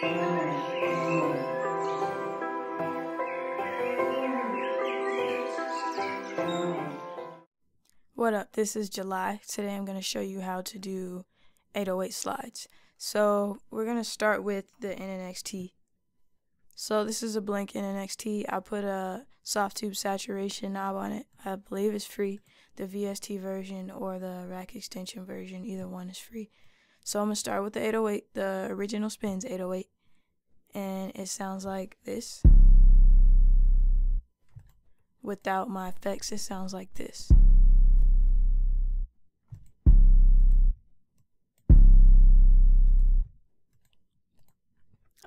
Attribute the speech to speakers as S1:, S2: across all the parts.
S1: What up? This is July. Today I'm going to show you how to do 808 slides. So we're going to start with the NNXT. So this is a blank NNXT. I put a Softube saturation knob on it. I believe it's free. The VST version or the rack extension version, either one is free. So I'm going to start with the 808. The original Spinz 808. And it sounds like this. Without my effects, it sounds like this.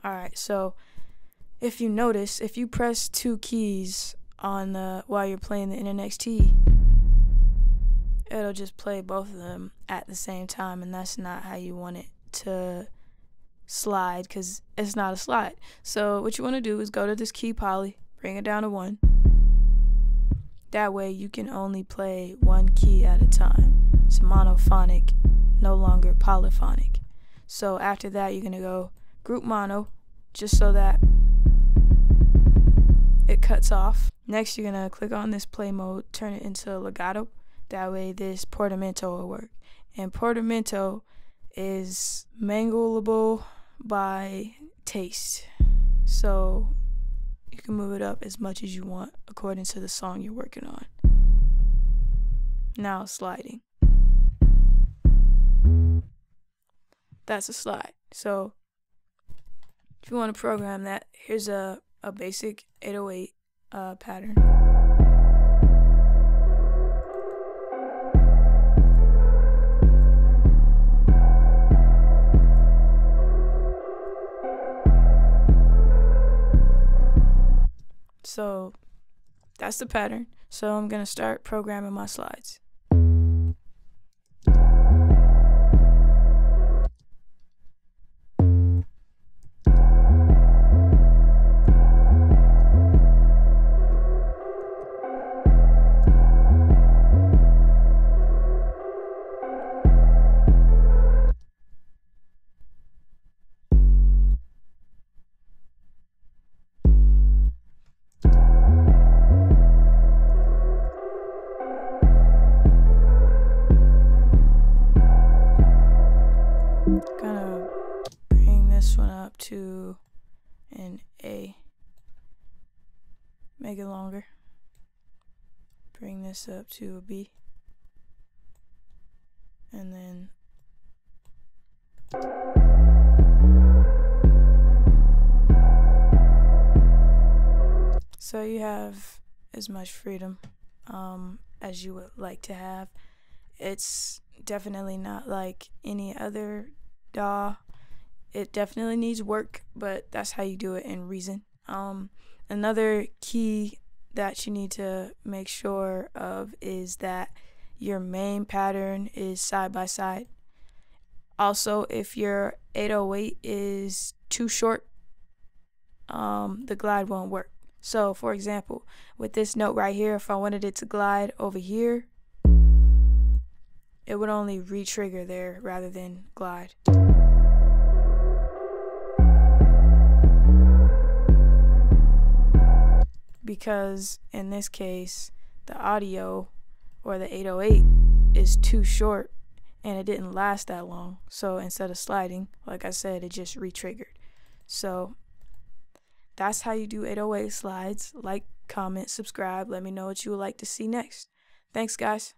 S1: Alright, so if you notice, if you press two keys on the while you're playing the NNXT, it'll just play both of them at the same time, and that's not how you want it to slide because it's not a slide. So what you want to do is go to this key poly, bring it down to one. That way you can only play one key at a time. It's monophonic, no longer polyphonic. So after that, you're going to go group mono, just so that it cuts off. Next, you're going to click on this play mode, turn it into legato. That way this portamento will work. And portamento is mangleable by taste. So you can move it up as much as you want according to the song you're working on. Now sliding. That's a slide. So if you want to program that, here's a, a basic 808 uh, pattern. So that's the pattern. So I'm going to start programming my slides. Gonna bring this one up to an A. Make it longer. Bring this up to a B. And then So you have as much freedom um, as you would like to have. It's definitely not like any other DAW. It definitely needs work, but that's how you do it in Reason. Um, another key that you need to make sure of is that your main pattern is side by side. Also, if your 808 is too short, um, the glide won't work. So, for example, with this note right here, if I wanted it to glide over here, it would only re-trigger there rather than glide. Because in this case, the audio or the 808 is too short and it didn't last that long. So instead of sliding, like I said, it just re-triggered. So that's how you do 808 slides. Like, comment, subscribe. Let me know what you would like to see next. Thanks, guys.